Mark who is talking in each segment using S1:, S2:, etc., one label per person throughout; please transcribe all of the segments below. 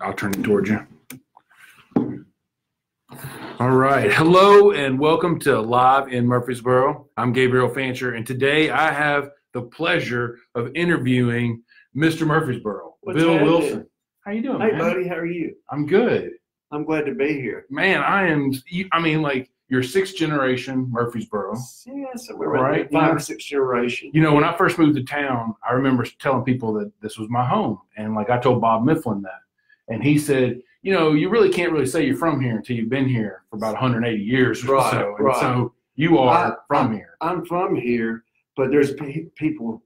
S1: I'll, I'll turn it towards you. All right. Hello and welcome to Live in Murfreesboro. I'm Gabriel Fancher, and today I have the pleasure of interviewing Mr. Murfreesboro,
S2: What's
S1: Bill
S2: happening?
S1: Wilson. How you doing,
S2: Hey,
S1: man?
S2: buddy, how are you?
S1: I'm good.
S2: I'm glad to be here.
S1: Man, I am, I mean, like, you're sixth generation Murfreesboro.
S2: Yeah, so we're
S1: Right,
S2: right, five
S1: yeah.
S2: or six generation.
S1: You know, when I first moved to town, I remember telling people that this was my home. And like I told Bob Mifflin that. And he said, you know, you really can't really say you're from here until you've been here for about 180 years or
S2: Right,
S1: so. And
S2: right.
S1: so you are
S2: I-
S1: from here.
S2: I'm from here, but there's pe- people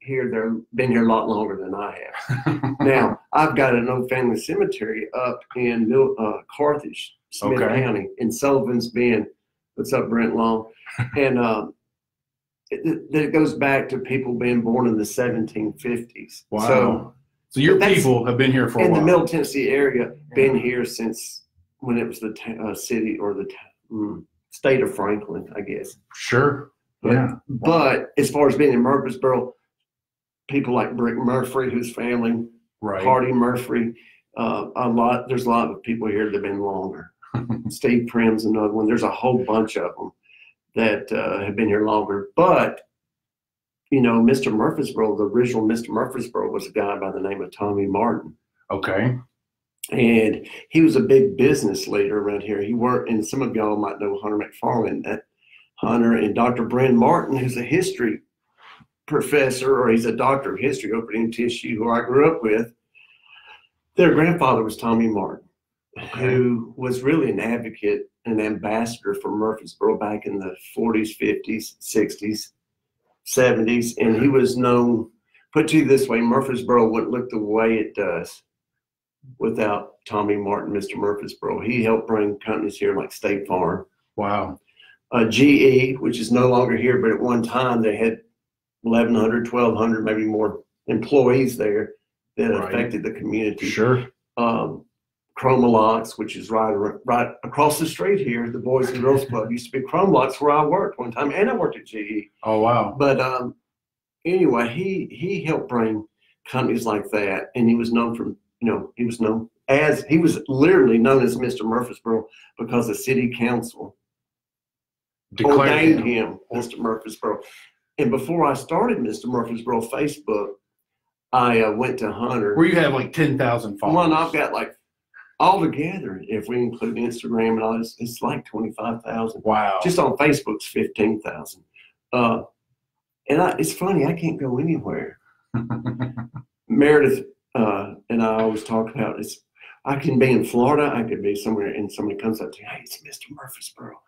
S2: here that have been here a lot longer than I have. now, I've got an old family cemetery up in uh, Carthage, Smith
S1: Okay.
S2: County, in Sullivan's Bend. What's up, Brent Long? and um, it, it goes back to people being born in the 1750s.
S1: wow.
S2: So,
S1: So, your people have been here for a
S2: in the. Middle Tennessee area, been here since when it was the uh, city or the mm, state of Franklin, I guess.
S1: sure.
S2: But,
S1: Yeah.
S2: but as far as being in Murfreesboro, people like Brick Murphy, whose family,
S1: Right.
S2: Hardy Murphy, uh, a lot. There's a lot of people here that have been longer. Steve Prim's another one. There's a whole bunch of them that uh, have been here longer. But you know, Mr. Murfreesboro, the original Mr. Murfreesboro was a guy by the name of Tommy Martin.
S1: Okay.
S2: and he was a big business leader around here. He worked, and some of y'all might know Hunter McFarland. That Hunter and Dr. Bryn Martin, who's a history professor, or he's a doctor of history over at MTSU, who I grew up with. Their grandfather was Tommy Martin,
S1: Okay.
S2: who was really an advocate, an ambassador for Murfreesboro back in the 40s, 50s, 60s, 70s, and he was known. Put to you this way, Murfreesboro wouldn't look the way it does without Tommy Martin, Mr. Murfreesboro. He helped bring companies here like State Farm,
S1: Wow.
S2: uh, GE, which is no longer here, but at one time they had 1,100, 1,200, maybe more employees there that
S1: Right.
S2: affected the community.
S1: Sure.
S2: Um, Chromalox, which is right right across the street here, the Boys and Girls Club used to be Chromalox where I worked one time, and I worked at GE.
S1: Oh, wow.
S2: But um, anyway, he he helped bring companies like that, and he was known from you know he was known as he was literally known as Mr. Murfreesboro because the city council
S1: Declared
S2: ordained
S1: him.
S2: him Mr. Murfreesboro. And before I started Mr. Murfreesboro Facebook, I uh, went to Hunter.
S1: Where you have like 10,000 followers.
S2: One, I've got like altogether, if we include Instagram and all this, it's like twenty five thousand.
S1: Wow.
S2: Just on Facebook's fifteen thousand. Uh, and I, it's funny, I can't go anywhere. Meredith uh, and I always talk about this. I can be in Florida, I could be somewhere, and somebody comes up to me, hey, it's Mr. Murfreesboro.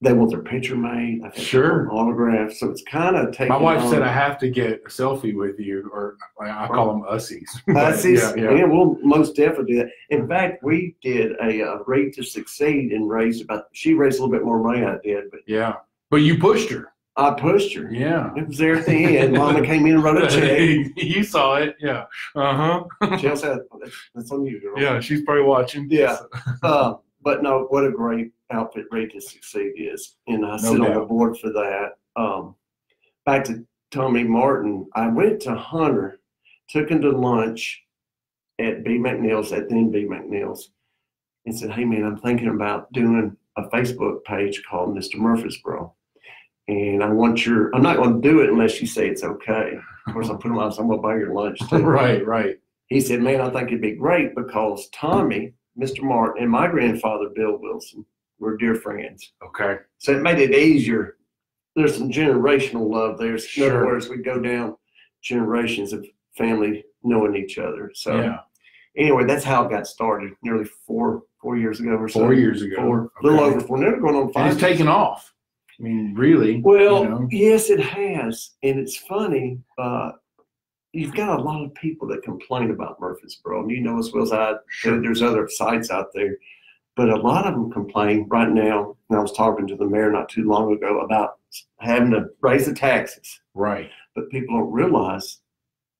S2: They want their picture made. I think
S1: Sure.
S2: autograph. So it's kind of taking.
S1: My wife
S2: on-
S1: said I have to get a selfie with you, or I call them ussies.
S2: See.
S1: yeah,
S2: Yeah,
S1: yeah.
S2: we'll most definitely do that. In fact, we did a uh, Ready to Succeed and raised about. She raised a little bit more money than I did, but
S1: Yeah. But you pushed her.
S2: I pushed her.
S1: Yeah.
S2: It was there at the end. Mama came in and wrote a check.
S1: you saw it. Yeah. Uh huh.
S2: She said, "That's, that's on you, girl."
S1: yeah. She's probably watching.
S2: Yeah. Uh, but no, what a great outfit Ready to Succeed is. And I sit on the board for that. Um, back to Tommy Martin, I went to Hunter, took him to lunch at B. McNeil's, at then B. McNeil's, and said, Hey, man, I'm thinking about doing a Facebook page called Mr. Murfreesboro. And I want your, I'm not going to do it unless you say it's okay. Of course, I put him on, so I'm going to buy your lunch too
S1: right. Right.
S2: he said, Man, I think it'd be great because Tommy, Mr. Martin, and my grandfather, Bill Wilson, were dear friends.
S1: Okay.
S2: So it made it easier. There's some generational love there. In
S1: Sure.
S2: other words, we go down generations of family knowing each other. So
S1: yeah.
S2: anyway, that's how it got started nearly four four years ago or so.
S1: Four years ago.
S2: Four, a little over four. Never going on
S1: And it's taken off. I mean, really.
S2: Well,
S1: you know?
S2: yes, it has, and it's funny. Uh, you've got a lot of people that complain about Murfreesboro, and you know as well as I.
S1: Sure.
S2: There's other sites out there, but a lot of them complain right now. And I was talking to the mayor not too long ago about having to raise the taxes,
S1: Right.
S2: but people don't realize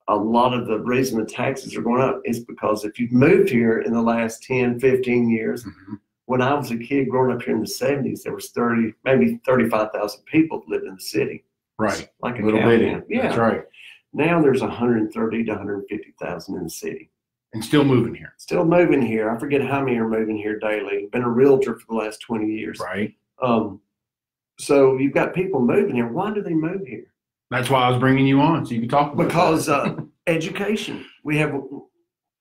S2: a lot of the reason the taxes are going up is because if you've moved here in the last 10, 15 years,
S1: Mhm.
S2: when I was a kid growing up here in the 70s, there was 30, maybe 35,000 people that lived in the city.
S1: Right.
S2: Like
S1: A
S2: a
S1: little bit.
S2: Yeah.
S1: That's right.
S2: Now there's 130 to 150,000 in the city.
S1: And still moving here.
S2: Still moving here. I forget how many are moving here daily. Been a realtor for the last 20 years.
S1: Right.
S2: Um, so you've got people moving here. Why do they move here?
S1: That's why I was bringing you on, so you can talk about
S2: Because uh, education. We have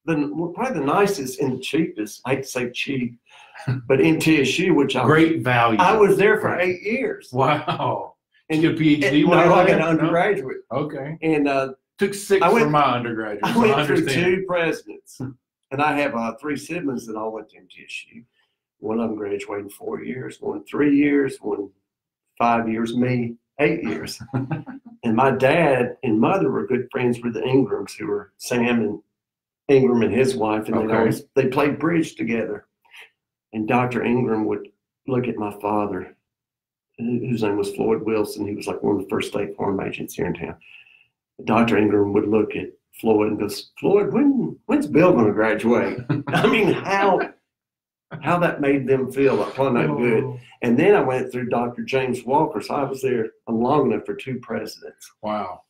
S2: the probably the nicest and the cheapest. I hate to say cheap, but MTSU, which I
S1: great value.
S2: I was there for eight years.
S1: Wow.
S2: And
S1: you get a PhD
S2: and- no,
S1: while you were
S2: I got an
S1: No?
S2: undergraduate,
S1: Okay.
S2: and uh,
S1: Took six
S2: I went-
S1: for my undergraduate.
S2: I went through two presidents, and I have uh, three siblings that all went to MTSU. One of them graduated in four years, one three years, one five years, me eight years. and my dad and mother were good friends with the Ingrams, who were Sam and Ingram and his wife, and they always they played bridge together. And Dr. Ingram would look at my father, whose name was Floyd Wilson. He was like one of the first state farm agents here in town. Dr. Ingram would look at Floyd and goes, Floyd, when when's Bill going to graduate? I mean, how how that made them feel like, oh, no good.
S1: Oh,
S2: And then I went through Dr. James Walker, so I was there long enough for two presidents.
S1: Wow.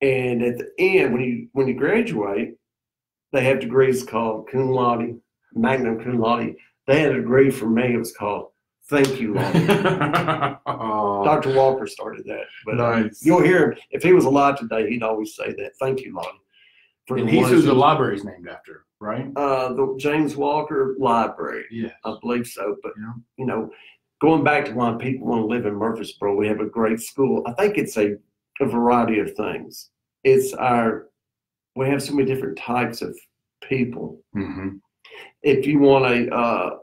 S2: And at the end, when you when you graduate, they have degrees called cum laude, magna cum laude. They had a degree for me. It was called Thank You Laude.
S1: oh,
S2: Dr. Walker started that, but uh,
S1: nice.
S2: you'll hear him if he was alive today. He'd always say that. Thank you, Laude. For
S1: and he's who the
S2: who-
S1: library's named after, right?
S2: uh, the James Walker Library.
S1: Yeah.
S2: I believe so. But
S1: Yeah.
S2: you know, going back to why people want to live in Murfreesboro, we have a great school. I think it's a, a variety of things. It's our we have so many different types of people.
S1: hmm
S2: If you want to, uh,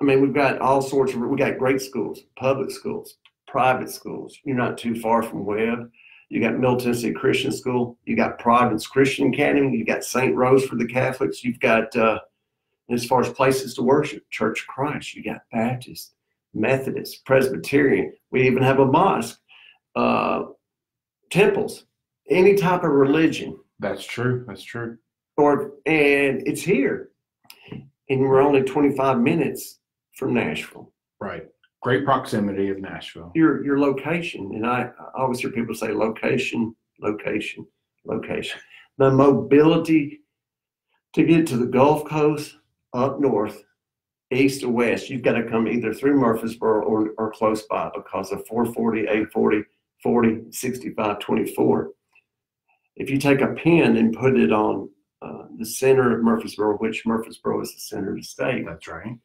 S2: I mean, we've got all sorts of we got great schools, public schools, private schools. You're not too far from Webb. You got Middle Tennessee Christian School. You got Providence Christian Academy. You got St. Rose for the Catholics. You've got, uh, as far as places to worship, Church of Christ. You got Baptist, Methodist, Presbyterian. We even have a mosque, uh, temples, any type of religion
S1: That's true. That's true.
S2: or and it's here and we're only 25 minutes from nashville
S1: Right. Great proximity of Nashville.
S2: your your location and i, I always hear people say location location location the mobility to get to the gulf coast up north east or west you've got to come either through murfreesboro or, or close by because of 440 840 40 65 24 if you take a pin and put it on uh, the center of Murfreesboro, which Murfreesboro is the center of the state,
S1: That's right.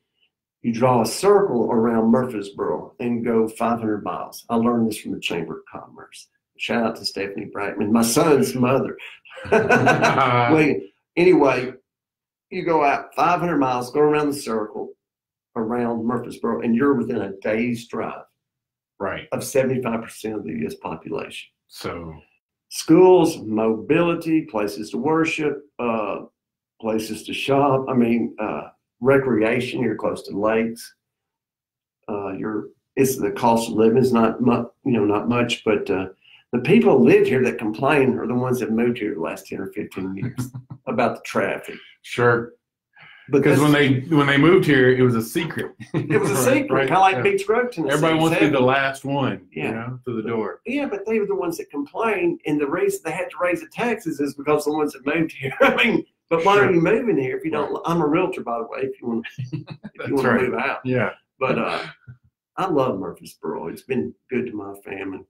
S2: You draw a circle around Murfreesboro and go 500 miles. I learned this from the Chamber of Commerce. Shout out to Stephanie Brightman, my son's mother. Anyway, you go out 500 miles, go around the circle around Murfreesboro, and you're within a day's drive
S1: right.
S2: of 75% of the U.S. population.
S1: So
S2: schools, mobility, places to worship, uh, places to shop. I mean, uh, recreation. You're close to lakes. Uh, you're it's the cost of living is not much, you know, not much, but uh, the people who live here that complain are the ones that moved here the last ten or fifteen years about the traffic.
S1: sure. Because when they when they moved here, it was a secret.
S2: it was a secret,
S1: right,
S2: kind of like
S1: yeah.
S2: Beech Grove, Tennessee.
S1: Everybody wants to be the last one,
S2: Yeah.
S1: you know, to the door.
S2: Yeah, but they were the ones that complained, and the reason they had to raise the taxes is because the ones that moved here. I mean, but why
S1: Sure.
S2: are you moving here if you don't? I'm a realtor, by the way. If you want, if you want
S1: right.
S2: to move out,
S1: Yeah.
S2: but uh, I love Murfreesboro. It's been good to my family.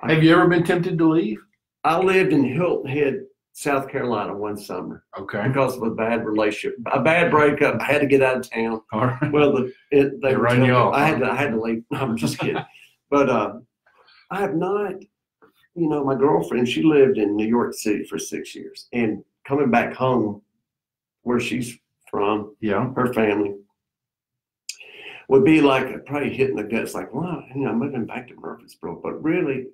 S1: Have you ever been tempted to leave?
S2: I lived in Hilton Head, South Carolina, one summer
S1: Okay.
S2: because of a bad relationship, a bad breakup. I had to get out of town.
S1: All right.
S2: Well, the it, they
S1: They
S2: were
S1: you off,
S2: I had to I had to leave. No, I'm just kidding. but uh, I have not. You know, my girlfriend. She lived in New York City for six years, and coming back home, where she's from,
S1: Yeah.
S2: her family would be like probably hitting the guts. Like, wow, you know, I'm moving back to Murfreesboro, but really.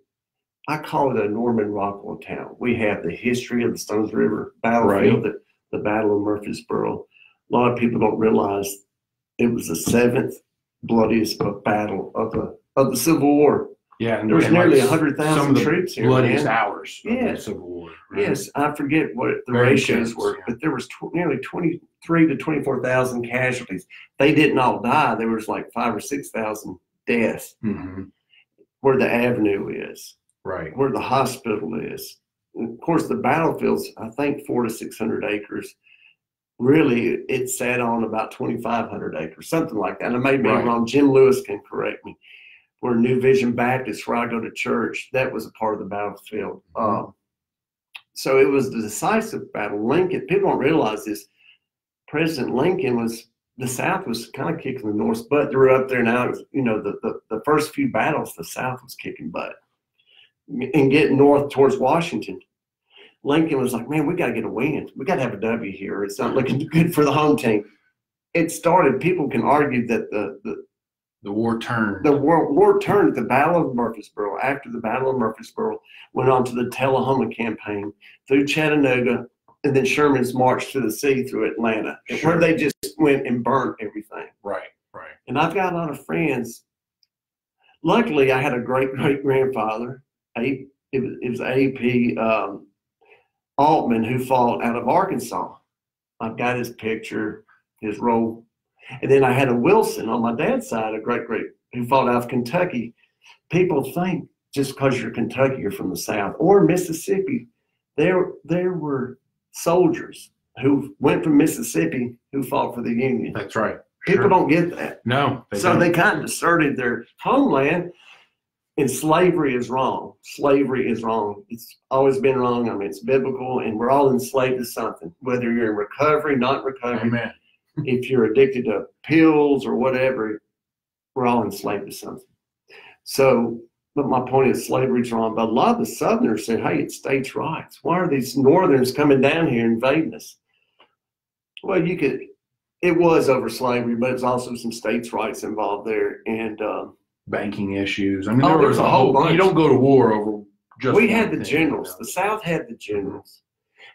S2: I call it a Norman Rockwell town. We have the history of the Stones River battlefield, the, the Battle of Murfreesboro. A lot of people don't realize it was the seventh bloodiest battle of the of the Civil War.
S1: Yeah. And
S2: There was
S1: and
S2: nearly
S1: like
S2: hundred thousand troops here.
S1: bloodiest
S2: man.
S1: hours of the
S2: Yes.
S1: Civil War. right?
S2: Yes, I forget what the
S1: Very
S2: ratios
S1: intense,
S2: were,
S1: yeah.
S2: but there was tw- nearly twenty-three to twenty-four thousand casualties. They didn't all die. There was like five or six thousand deaths
S1: hmm
S2: where the avenue is,
S1: Right.
S2: where the hospital is. of course, the battlefield's I think four to six hundred acres. Really, it sat on about twenty five hundred acres, something like that. And I may be
S1: Right.
S2: wrong. Jim Lewis can correct me. Where New Vision Baptist, where I go to church, that was a part of the battlefield.
S1: Mhm.
S2: Um, so it was the decisive battle. Lincoln. People don't realize this. President Lincoln was the South was kind of kicking the North's butt. They're up there now. You know, the, the, the first few battles, the South was kicking butt and getting north towards Washington. Lincoln was like, man, we got to get a win. We got to have a W here. It's not looking good for the home team. It started, people can argue that the, the,
S1: The war turned.
S2: the war, war turned at the Battle of Murfreesboro. After the Battle of Murfreesboro, went on to the Tullahoma campaign through Chattanooga, and then Sherman's march to the sea through Atlanta,
S1: Sure.
S2: where they just went and burnt everything.
S1: right, right.
S2: And I've got a lot of friends. Luckily, I had a great great grandfather. A it was, it was A.P. Um, Altman who fought out of Arkansas. I've got his picture, his role, and then I had a Wilson on my dad's side, a great great who fought out of Kentucky. People think just because you're Kentucky, you're from the South or Mississippi. There there were soldiers who went from Mississippi who fought for the Union.
S1: That's right.
S2: People
S1: Sure.
S2: don't get that.
S1: No. They
S2: so
S1: don't.
S2: they kind of deserted their homeland, and slavery is wrong. Slavery is wrong. It's always been wrong. I mean, it's biblical, and we're all enslaved to something. Whether you're in recovery, not recovery,
S1: Amen.
S2: If you're addicted to pills or whatever, we're all enslaved to something. So, but my point is, slavery's wrong. But a lot of the Southerners said, "Hey, it's states' rights. Why are these Northerners coming down here invading us?" Well, you could. It was over slavery, but it's also some states' rights involved there, and um,
S1: Banking issues. I mean,
S2: Oh,
S1: there
S2: there's
S1: was a
S2: whole. bunch.
S1: You don't go to war over just.
S2: we had the
S1: thing,
S2: generals.
S1: you know?
S2: The South had the generals,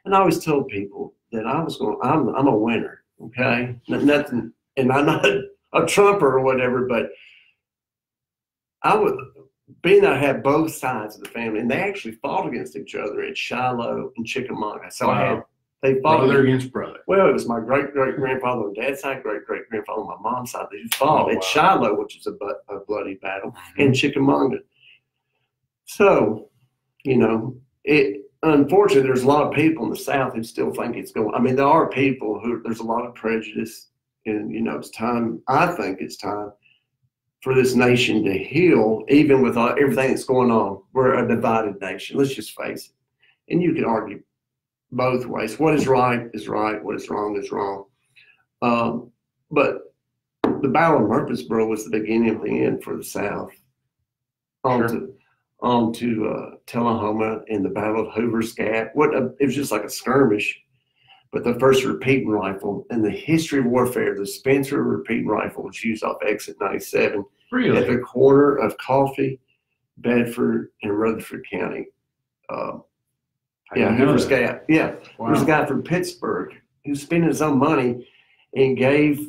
S2: and I always told people that I was going. I'm I'm a winner. Okay, nothing, and I'm not a trumper or whatever, but I would. Being I had both sides of the family, and they actually fought against each other at Shiloh and Chickamauga. So I had they fought.
S1: Brother against brother.
S2: Well, it was my great great grandfather on dad's side, great great grandfather on my mom's side. They fought
S1: Oh,
S2: at
S1: wow.
S2: Shiloh, which is a, bu- a bloody battle
S1: Mm-hmm.
S2: in Chickamauga. So, you know, it unfortunately there's a lot of people in the South who still think it's going. I mean, there are people who there's a lot of prejudice, and you know, it's time. I think it's time for this nation to heal, even with all, everything that's going on. We're a divided nation. Let's just face it. And you can argue both ways. What is right is right. What is wrong is wrong. Um, but the Battle of Murfreesboro was the beginning of the end for the South.
S1: Sure.
S2: to, on to uh, Tullahoma and the Battle of Hoover's Gap. What a, it was just like a skirmish. But the first repeating rifle in the history of warfare, the Spencer repeating rifle was used off exit 97 at
S1: Really?
S2: the corner of Coffee, Bedford, and Rutherford County. Uh, yeah, Hoover's
S1: that.
S2: Gap. Yeah,
S1: Wow.
S2: there's a guy from Pittsburgh who spent his own money and gave,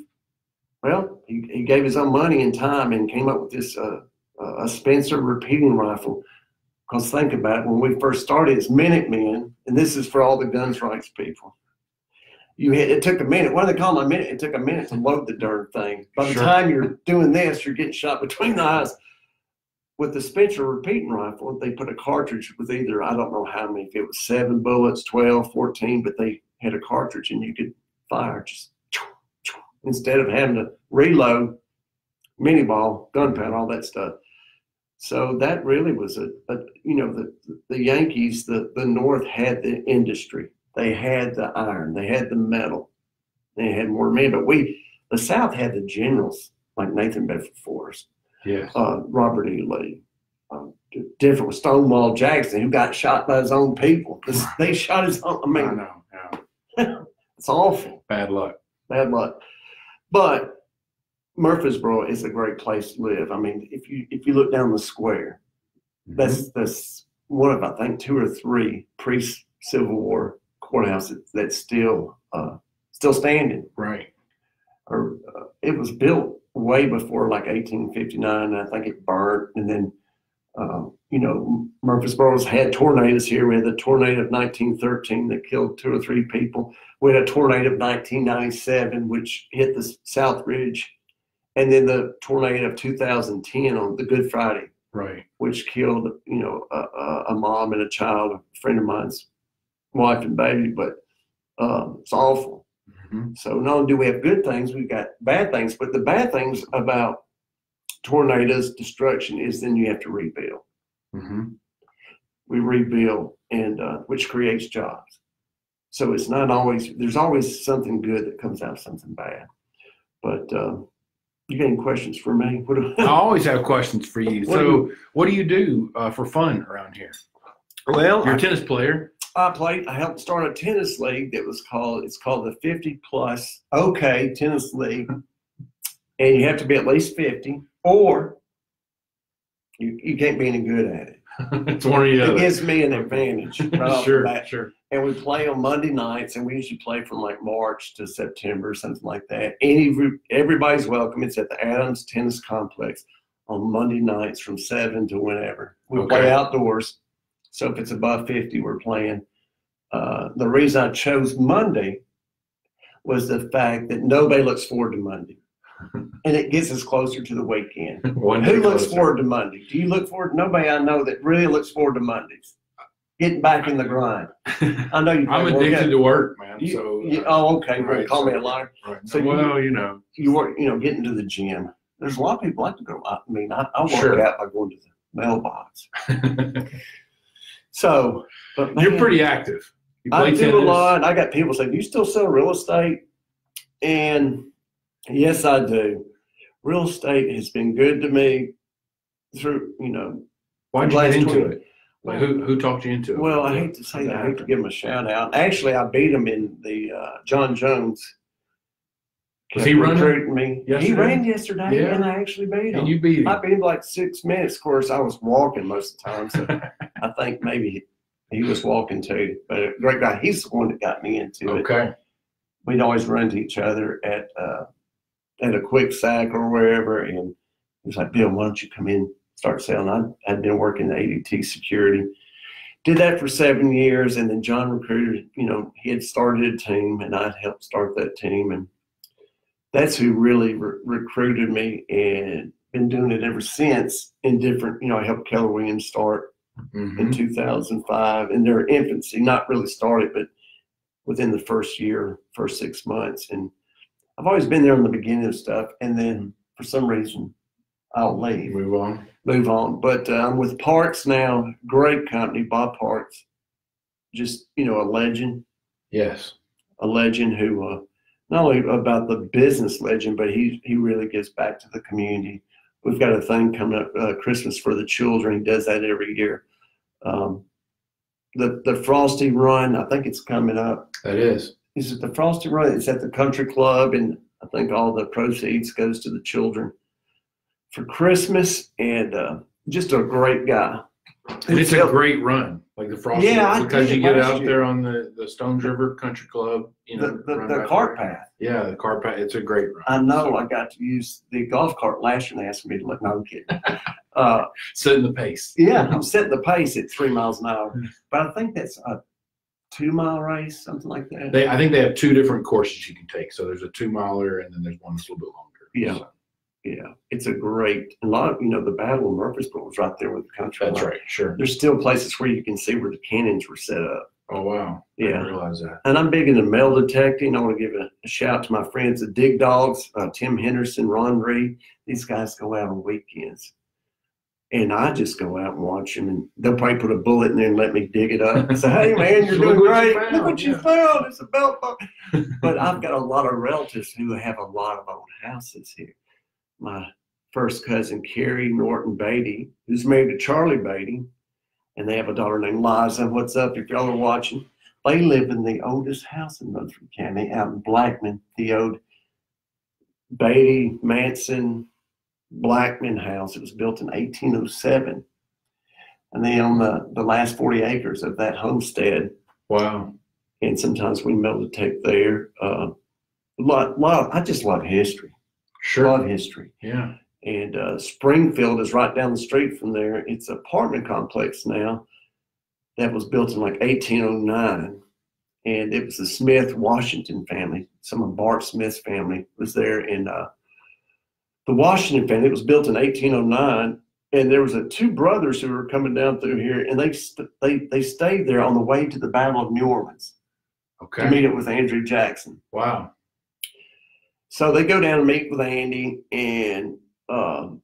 S2: well, he, he gave his own money and time and came up with this uh, a Spencer repeating rifle. Because think about it, when we first started as Minutemen, and this is for all the guns rights people. You had, it took a minute. What do they call them? A minute. It took a minute to load the darn thing. By the
S1: Sure.
S2: time you're doing this, you're getting shot between the eyes. With the Spencer repeating rifle, they put a cartridge with either, I don't know how many, if it was seven bullets, 12, 14, but they had a cartridge and you could fire just instead of having to reload minie ball, gunpowder, all that stuff. So that really was a, a you know, the, the Yankees, the, the North had the industry. They had the iron, they had the metal, they had more men, but we, the South had the generals like Nathan Bedford Forrest
S1: Yes.
S2: uh, Robert E. Lee. Um, different with Stonewall Jackson, who got shot by his own people. They shot his own. I
S1: I
S2: mean,
S1: know. Yeah.
S2: it's awful.
S1: Bad luck.
S2: Bad luck. But Murfreesboro is a great place to live. I mean, if you if you look down the square, that's that's one of I think two or three pre Civil War courthouses that's still uh, still standing.
S1: right.
S2: or uh, it was built way before like 1859. I think it burned, and then um, you know Murfreesboro's had tornadoes here. We had the tornado of 1913 that killed two or three people. We had a tornado of 1997 which hit the South Ridge, and then the tornado of 2010 on the Good Friday
S1: Right.
S2: which killed, you know, a, a, mom and a child, a friend of mine's wife and baby. But uh, it's awful.
S1: hmm
S2: So not only do we have good things, we've got bad things. But the bad things about tornadoes, destruction, is then you have to rebuild.
S1: hmm
S2: We rebuild, and uh, which creates jobs. So it's not always. There's always something good that comes out of something bad. But um, you got any questions for me? What do-
S1: I always have questions for you.
S2: What do
S1: So, what do you do uh, for fun around here?
S2: well,
S1: You're
S2: I
S1: a tennis player.
S2: I played. I helped start a tennis league that was called. It's called the Fifty Plus OK Tennis League, and you have to be at least fifty, or you, you can't be any good at it.
S1: it's one or the
S2: It gives me an advantage. Right
S1: sure, sure.
S2: And we play on Monday nights, and we usually play from like March to September, something like that. Any everybody's welcome. It's at the Adams Tennis Complex on Monday nights from seven to whenever. We
S1: Okay.
S2: play outdoors, so if it's above fifty, we're playing. Uh, the reason I chose Monday was the fact that nobody looks forward to Monday, and it gets us closer to the weekend.
S1: One
S2: Who looks
S1: closer.
S2: forward to Monday? Do you look forward? Nobody I know that really looks forward to Mondays. Getting back in the grind. I know you.
S1: I'm
S2: play work
S1: addicted to work, man.
S2: You-
S1: so,
S2: you-
S1: uh,
S2: oh, okay.
S1: right,
S2: call me a liar.
S1: right.
S2: so you-
S1: well, you know,
S2: You work, you know, getting to the gym. There's a lot of people like to go. I mean, I, I work
S1: Sure.
S2: out by going to the mailbox. So, but
S1: you're pretty active. You
S2: I do
S1: tennis.
S2: a lot. I got people saying, "Do you still sell real estate?" And yes, I do. Real estate has been good to me through, you know.
S1: Why'd you get into
S2: 20
S1: it? Like, who who talked you into it?
S2: Well, I hate to say that. I hate to give him a shout out. Actually, I beat him in the uh, John Jones.
S1: Was he running
S2: me? He ran yesterday,
S1: Yeah.
S2: and I actually beat him.
S1: And you beat him.
S2: I beat him like six minutes. Of course, I was walking most of the time, so I think maybe he was walking too. But a great guy. He's the one that got me into it.
S1: okay.
S2: We'd always run to each other at uh, at a quick sack or wherever, and he was like, "Bill, why don't you come in, start selling?" I, I'd been working at ADT security, did that for seven years, and then John recruited. You know, he had started a team, and I'd helped start that team, and that's who really re- recruited me, and been doing it ever since in different. You know, I helped Keller Williams start
S1: Mhm.
S2: in 2005 in their infancy, not really started, but within the first year, first six months. And I've always been there in the beginning of stuff. And then for some reason, I'll leave,
S1: Move on.
S2: move on. But uh, I'm with Parks now, great company, Bob Parks, just, you know, a legend,
S1: Yes.
S2: a legend who, uh, not only about the business legend, but he, he really gives back to the community. We've got a thing coming up, uh, Christmas for the children. He does that every year. Um, the the Frosty Run, I think it's coming up.
S1: That is.
S2: Is it the Frosty Run? It's at the Country Club, and I think all the proceeds goes to the children for Christmas. And uh, just a great guy.
S1: And it's a great run, like the Frosty.
S2: Yeah,
S1: because you get out
S2: year.
S1: there on the, the Stones River Country Club, you know,
S2: The, the, the
S1: back
S2: cart
S1: there.
S2: path.
S1: Yeah, the cart path. It's a great run.
S2: I know. I got to use the golf cart last year. and They asked me to look. No, I'm kidding. Uh,
S1: Setting the pace.
S2: yeah, I'm setting the pace at three miles an hour, but I think that's a two mile race, something like that.
S1: They, I think they have two different courses you can take. So there's a two miler, and then there's one that's a little bit longer.
S2: Yeah.
S1: So
S2: Yeah, it's a great. A lot of you know the Battle of Murfreesboro was right there with the country.
S1: that's
S2: Club.
S1: right. Sure.
S2: There's still places where you can see where the cannons were set up.
S1: Oh wow. I
S2: Yeah.
S1: didn't realize that.
S2: And I'm big into metal detecting. I want to give a, a shout to my friends, the Dig Dogs, uh, Tim Henderson, Ron Reed. These guys go out on weekends. And I just go out and watch them, and they'll probably put a bullet in there and let me dig it up. Say, hey man, you're
S1: Look
S2: doing
S1: what you
S2: great. Look what you
S1: yeah.
S2: found. It's a belt buckle. but I've got a lot of relatives who have a lot of old houses here. My first cousin, Carrie Norton Beatty, who's married to Charlie Beatty, and they have a daughter named Liza. What's up if y'all are watching? They live in the oldest house in Rutherford County out in Blackman, the old Beatty Manson Blackman house. It was built in 1807. And they own the, the last 40 acres of that homestead
S1: Wow.
S2: and sometimes we meditate there. Uh, a lot, lot. I just love history.
S1: Sure.
S2: Love history.
S1: Yeah.
S2: And uh, Springfield is right down the street from there. It's an apartment complex now that was built in like 1809, and it was the Smith Washington family. Some of Bart Smith's family was there, and uh, the Washington family. It was built in 1809, and there was a two brothers who were coming down through here, and they st- they they stayed there on the way to the Battle of New Orleans
S1: Okay.
S2: to meet up with Andrew Jackson.
S1: Wow.
S2: So they go down and meet with Andy, and um,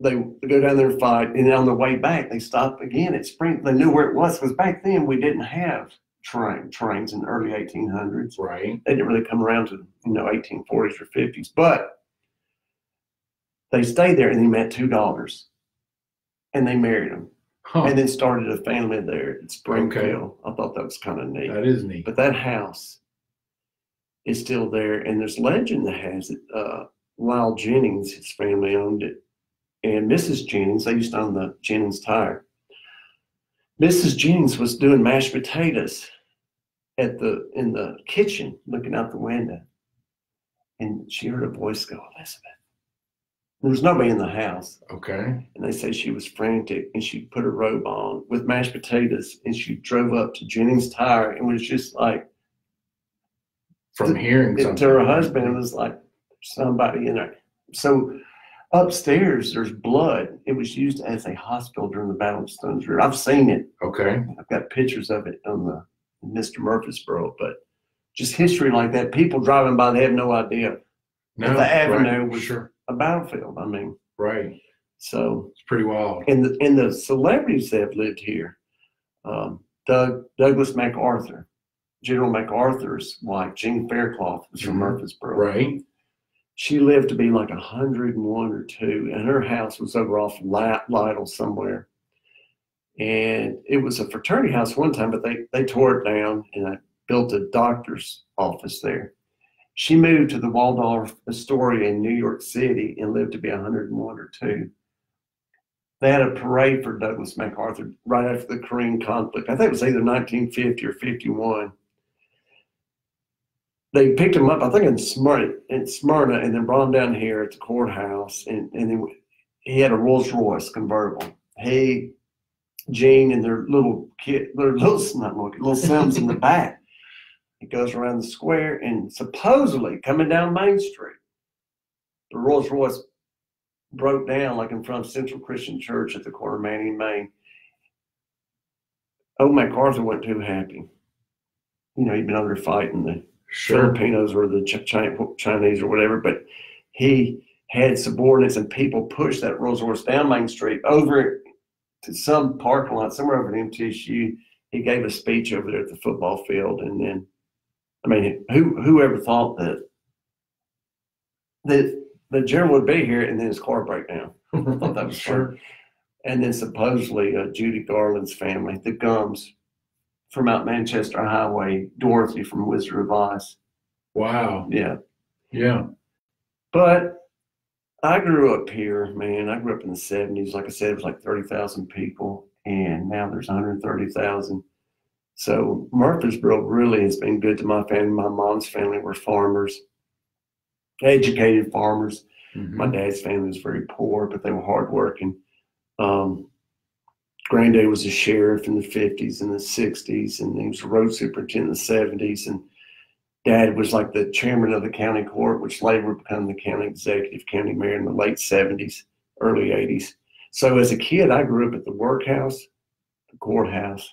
S2: they go down there and fight. And on the way back, they stop again at Spring. They knew where it was because back then we didn't have train trains in the early 1800s.
S1: Right.
S2: They didn't really come around to you know 1840s or 50s, but they stayed there and they met two daughters, and they married them,
S1: Huh.
S2: and then started a family there at Springfield. I thought that was kind of neat.
S1: that is neat.
S2: But that house is still there, and there's legend that has it. Uh, Lyle Jennings, his family owned it, and Mrs. Jennings, they used to own the Jennings Tire. Mrs. Jennings was doing mashed potatoes at the in the kitchen, looking out the window, and she heard a voice go, "Elizabeth." There was nobody in the house,
S1: Okay.
S2: and they say she was frantic, and she put a robe on with mashed potatoes, and she drove up to Jennings Tire, and was just like.
S1: From hearing something.
S2: to her husband it was like somebody in there. So upstairs there's blood. It was used as a hospital during the Battle of Stones River. I've seen it.
S1: Okay.
S2: I've got pictures of it on the Mr. Murfreesboro, but just history like that. People driving by, they have no idea
S1: No.
S2: the avenue
S1: right.
S2: was-
S1: sure.
S2: A battlefield. I mean,
S1: Right.
S2: so
S1: It's pretty wild.
S2: and the and the celebrities that have lived here, um, Doug Douglas MacArthur, General MacArthur's wife, Jean Faircloth, was from
S1: Mhm.
S2: Murfreesboro.
S1: Right.
S2: she lived to be like a hundred and one or two, and her house was over off Lytle somewhere. And it was a fraternity house one time, but they they tore it down and I built a doctor's office there. She moved to the Waldorf Astoria in New York City and lived to be 101 or two. They had a parade for Douglas MacArthur right after the Korean conflict. I think it was either 1950 or 51 they picked him up, I think in Smyrna, in Smyrna, and then brought him down here at the courthouse, and and then he had a Rolls Royce convertible. He, Jean, and their little kid, their little not little, little Sims in the back. It goes around the square, and supposedly coming down Main Street, the Rolls Royce broke down like in front of Central Christian Church at the corner of Maney, Main. Old MacArthur wasn't too happy. You know, he'd been under fighting the
S1: Sure.
S2: Filipinos or the Ch- Chi- Chinese or whatever, but he had subordinates and people pushed that Rolls Royce down Main Street over to some parking lot somewhere over at MTSU. He gave a speech over there at the football field, and then, I mean, who whoever thought that that the general would be here, and then his car break down. I thought that was
S1: sure.
S2: fun. And then supposedly uh, Judy Garland's family, the Gumms from out Manchester Highway, Dorothy from Wizard of Oz.
S1: Wow.
S2: Yeah.
S1: Yeah.
S2: But I grew up here, man. I grew up in the 70s. Like I said, it was like 30,000 people, and now there's 130,000. So Murfreesboro really has been good to my family. My mom's family were farmers, educated farmers.
S1: Mhm.
S2: My dad's family was very poor, but they were hardworking. Um, granddad was a sheriff in the 50s and the 60s, and he was a road superintendent in the 70s. And dad was like the chairman of the county court, which later would become the county executive, county mayor in the late 70s, early 80s. So as a kid, I grew up at the workhouse, the courthouse,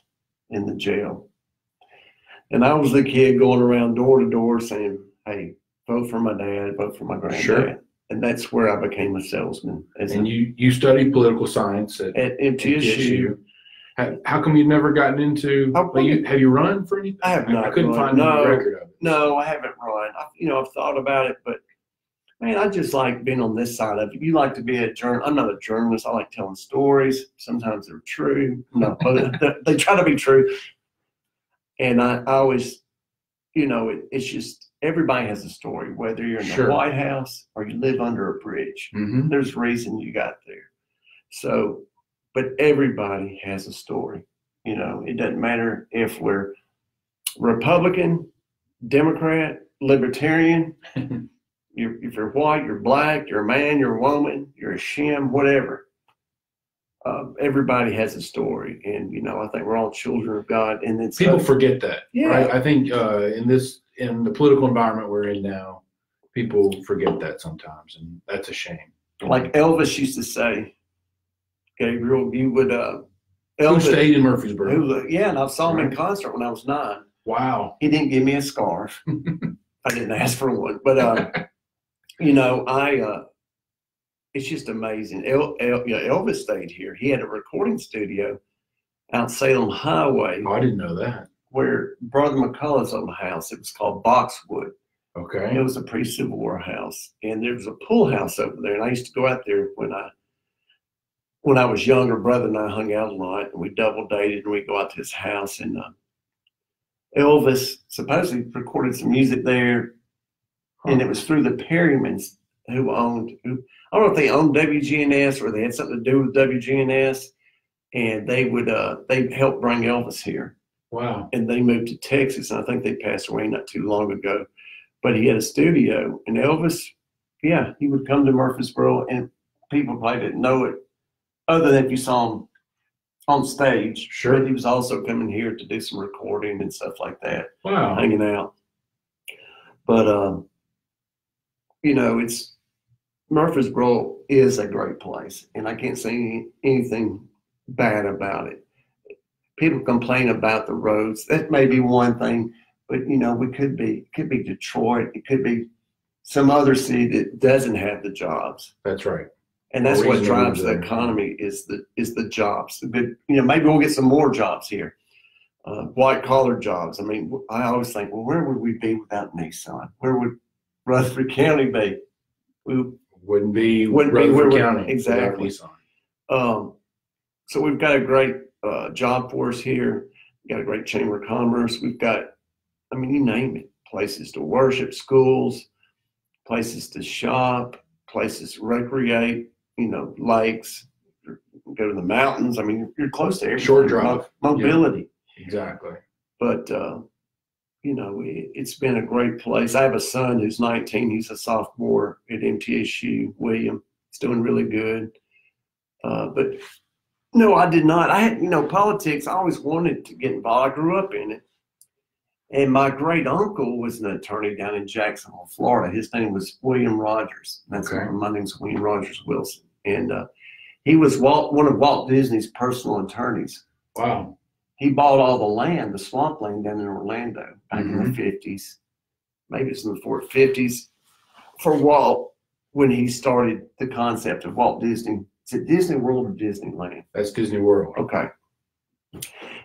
S2: and the jail. And I was the kid going around door to door saying, hey, vote for my dad, vote for my granddad.
S1: Sure.
S2: And that's where I became a salesman. As
S1: And
S2: a,
S1: you you studied political science at
S2: at MTSU.
S1: How, how come you've never gotten into? Well, you, have you run for anything?
S2: I have not.
S1: I, couldn't
S2: run,
S1: find
S2: no.
S1: record of it.
S2: No, I haven't run. I, you know, I've thought about it, but man, I just like being on this side of it. You like to be a journal. I'm not a journalist. I like telling stories. Sometimes they're true. No, but they, try to be true. And I, I always, you know, it, it's just everybody has a story. Whether you're in
S1: Sure.
S2: the White House or you live under a bridge,
S1: Mm-hmm.
S2: there's a reason you got there. So, but everybody has a story. You know, it doesn't matter if we're Republican, Democrat, Libertarian. you're, if you're white, you're black, you're a man, you're a woman, you're a shim, whatever. Um, everybody has a story, and you know, I think we're all children of God. And then
S1: People forget that.
S2: Yeah.
S1: Right? I think uh, in this in the political environment we're in now, people forget that sometimes, and that's a shame.
S2: like Elvis used to say, Gabriel, you would uh,
S1: Who
S2: Elvis,
S1: stayed in Murfreesboro?
S2: who, yeah, and I saw him in concert when I was nine.
S1: Wow.
S2: He didn't give me a scarf. I didn't ask for one, but uh, you know, I uh, it's just amazing. El, El, yeah, Elvis stayed here. He had a recording studio out Salem Highway
S1: Oh, I didn't know that.
S2: where Brother McCullough's a house. It was called Boxwood.
S1: Okay.
S2: It was a pre-Civil War house, and there was a pool house over there. And I used to go out there when I when I was younger. Brother and I hung out a lot, and we double dated, and we go out to his house. And uh, Elvis supposedly recorded some music there, and it was through the Perrymans who owned. Who, I don't know if they owned WGNS or they had something to do with WGNS, and they would uh, they helped bring Elvis here
S1: Wow.
S2: and they moved to Texas. And I think they passed away not too long ago. But he had a studio, and Elvis, yeah, he would come to Murfreesboro, and people probably didn't know it, other than if you saw him on stage.
S1: Sure.
S2: But he was also coming here to do some recording and stuff like that,
S1: Wow.
S2: hanging out. But um, you know, it's Murfreesboro is a great place, and I can't say any, anything bad about it. People complain about the roads. That may be one thing, but you know, we could be it could be Detroit, it could be some other city that doesn't have the jobs,
S1: That's right.
S2: and that's what drives the economy is the is the jobs. But you know, maybe we'll get some more jobs here, uh, white collar jobs. I mean, I always think, well, where would we be without Nissan? Where would Rutherford County be? We
S1: Wouldn't be
S2: Wouldn't be
S1: Rutherford
S2: where we-
S1: County.
S2: exactly. Um, so we've got a great uh, job force here. We've got a great chamber of commerce. We've got, I mean, you name it, places to worship, schools, places to shop, places to recreate, you know, lakes, go to the mountains. I mean, you're close to everything.
S1: Short drive.
S2: Mo- mobility.
S1: Exactly.
S2: But, uh, you know, it, it's been a great place. I have a son who's 19. He's a sophomore at MTSU, William. He's doing really good. Uh, but no, I did not. I had, you know, politics. I always wanted to get involved. I grew up in it. And my great uncle was an attorney down in Jacksonville, Florida. His name was William Rogers. That's
S1: Okay.
S2: my name's William Rogers Wilson. And uh, he was Walt, one of Walt Disney's personal attorneys
S1: Wow.
S2: He bought all the land, the swamp land down in Orlando back in
S1: Mm-hmm.
S2: the fifties. Maybe it's in the four fifties for Walt when he started the concept of Walt Disney. Is it Disney World or Disneyland?
S1: That's Disney World.
S2: Okay.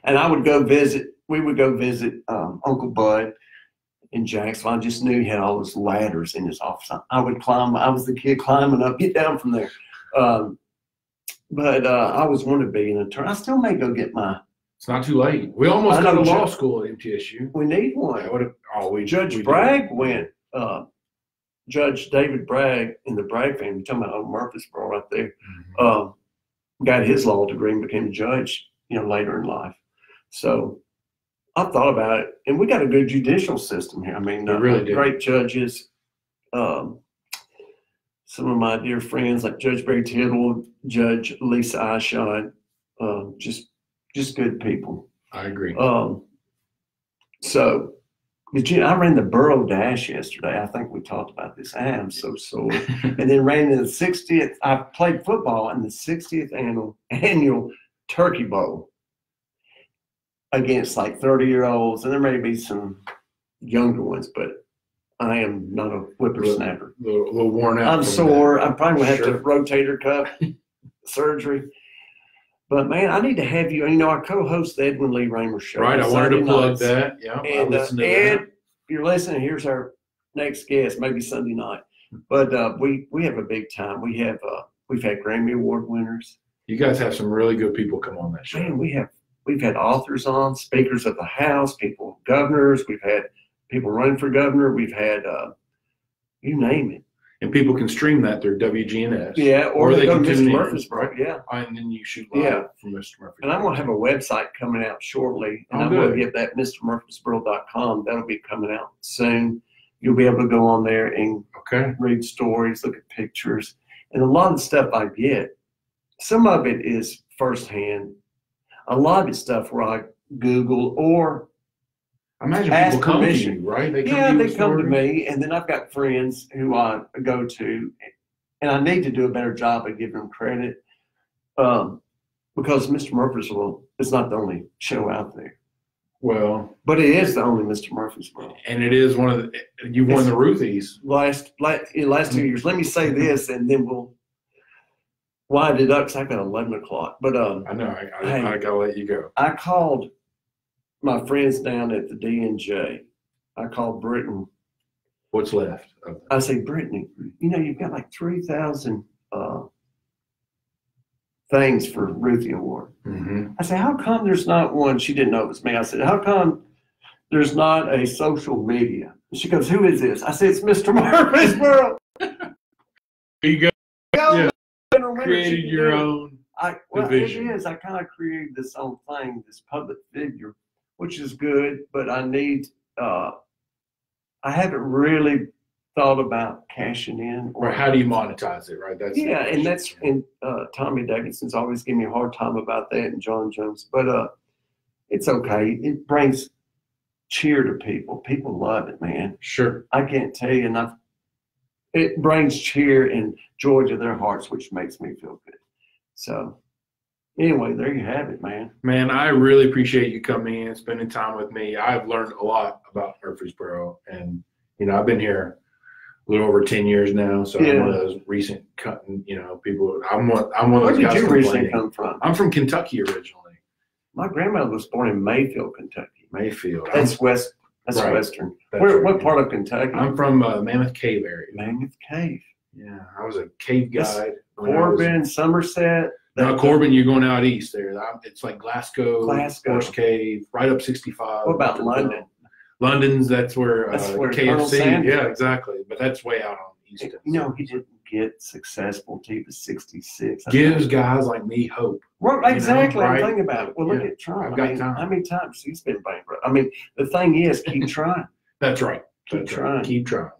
S2: And I would go visit. We would go visit um, Uncle Bud in Jacksonville. I just knew he had all those ladders in his office. I, I would climb. I was the kid climbing up, get down from there. Um, but uh, I always wanted to be an attorney. I still may go get my.
S1: It's not too late. We almost
S2: I
S1: got a
S2: know,
S1: law
S2: Ju-
S1: school at MTSU.
S2: We need one.
S1: That would have. Oh, we
S2: Judge
S1: we did.
S2: Bragg went. Uh, Judge David Bragg in the Bragg family, talking about old Murfreesboro right there,
S1: Mhm.
S2: uh, got his law degree and became a judge, you know, later in life. So I thought about it, and we got a good judicial system here. I mean, uh,
S1: really
S2: great judges. Um, some of my dear friends like Judge Barry Tidwell, Judge Lisa Ishod, uh, just just good people.
S1: I agree.
S2: Um, so, did you? I ran the Borough Dash yesterday. I think we talked about this. I am so sore. and then ran in the 60th. I played football in the 60th annual annual Turkey Bowl against like 30 year olds, and there may be some younger ones, but I am not a whippersnapper.
S1: a, little, a little worn out.
S2: I'm sore. I'm probably gonna have
S1: Sure.
S2: to rotator cuff surgery. But man, I need to have you. You know, I co-host the Edwin Lee Raymer show.
S1: Right. I wanted to
S2: Sunday
S1: plug
S2: nights.
S1: that. Yeah. I
S2: And uh,
S1: listened to
S2: Ed,
S1: that.
S2: if you're listening, here's our next guest, maybe Sunday night. But uh, we we have a big time. We have uh, we've had Grammy Award winners.
S1: You guys have some really good people come on that show.
S2: Man, we have we've had authors on, speakers of the House, people, governors. We've had people running for governor. We've had uh, you name it.
S1: And people can stream that through WGNS.
S2: Yeah, or,
S1: Or
S2: they,
S1: they
S2: go
S1: can
S2: Mr. Murfreesboro.
S1: right?
S2: Yeah.
S1: And then you shoot live
S2: Yeah.
S1: from Mr. Murphy.
S2: And I'm going to have a website coming out shortly, and
S1: Oh,
S2: I'm going to give that MrMurfreesboro.com. That'll be coming out soon. You'll be able to go on there and
S1: Okay.
S2: read stories, look at pictures, and a lot of the stuff I get, some of it is firsthand. A lot of it's stuff where I Google or
S1: imagine
S2: Ask
S1: people come
S2: permission.
S1: to you, right? They
S2: yeah, they come to me, and then I've got friends who I go to, and I need to do a better job of giving them credit. Um, because Mr. Murfreesboro is not the only show out there,
S1: Well,
S2: but it is the only Mr. Murfreesboro.
S1: and it is one of the you won the Ruthies.
S2: Last, last, last two years, let me say this and then we'll wind it up 'cause I got 11 o'clock. But um,
S1: I know. I, I,
S2: Hey.
S1: I gotta let you go.
S2: I called my friends down at the D&J. I called Britain.
S1: What's left?
S2: I say, Brittany, you know, you've got like 3,000 uh, things for Ruthie Award.
S1: hmm
S2: I said, how come there's not one? She didn't know it was me. I said, how come there's not a social media? And she goes, who is this? I said, it's Mr. Murfreesboro.
S1: You go.
S2: Go,
S1: Yeah.
S2: winner, winner,
S1: Created your
S2: dinner.
S1: own.
S2: I, well,
S1: division.
S2: it is. I kind of created this own thing, this public figure, which is good, but I need, uh, I haven't really thought about cashing in.
S1: Or how do you monetize it? Right. That's
S2: Yeah, and that's, and, uh, Tommy Davidson's always giving me a hard time about that and John Jones, but, uh, it's okay. It brings cheer to people. People love it, man.
S1: sure.
S2: I can't tell you enough. It brings cheer and joy to their hearts, which makes me feel good. So, anyway, there you have it, man.
S1: Man, I really appreciate you coming in, spending time with me. I've learned a lot about Murfreesboro, and you know, I've been here a little over ten years now. So I'm one of those recent cutting, you know, people. I'm one. I'm one of
S2: Where
S1: those
S2: did
S1: guys
S2: you originally come from?
S1: I'm from Kentucky originally,
S2: My grandmother was born in Mayfield, Kentucky.
S1: Mayfield.
S2: That's west. That's
S1: Right.
S2: western.
S1: That's
S2: Where,
S1: right.
S2: what part of Kentucky?
S1: I'm from uh, Mammoth Cave area.
S2: Mammoth Cave.
S1: Yeah, I was a cave
S2: That's
S1: guide. was-
S2: Corbin, Somerset.
S1: No, Corbin, you're going out east there. It's like Glasgow,
S2: Glasgow.
S1: Horse Cave, right up 65.
S2: What about London?
S1: London's that's where,
S2: That's
S1: uh,
S2: where
S1: KFC. Yeah, exactly. But that's way out on the east.
S2: You
S1: coast.
S2: know, he didn't get successful till he was 66. I
S1: Gives guys like me hope.
S2: Well,
S1: know,
S2: exactly.
S1: right?
S2: I'm thinking about it. Well, look
S1: Yeah.
S2: at Trump. I mean,
S1: time.
S2: how many times he's been bankrupt? I mean, the thing is, keep trying.
S1: That's right.
S2: Keep
S1: That's
S2: trying.
S1: right. Keep trying.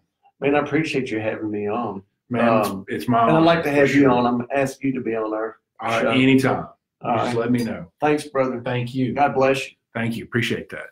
S2: Man, I appreciate you having me on.
S1: Man,
S2: Um,
S1: it's, it's my
S2: And I'd like to have
S1: for
S2: you on. I'm ask you to be on our.
S1: All right, anytime.
S2: All
S1: Just
S2: right.
S1: let me know.
S2: Thanks, brother.
S1: Thank you.
S2: God bless you.
S1: Thank you. Appreciate that.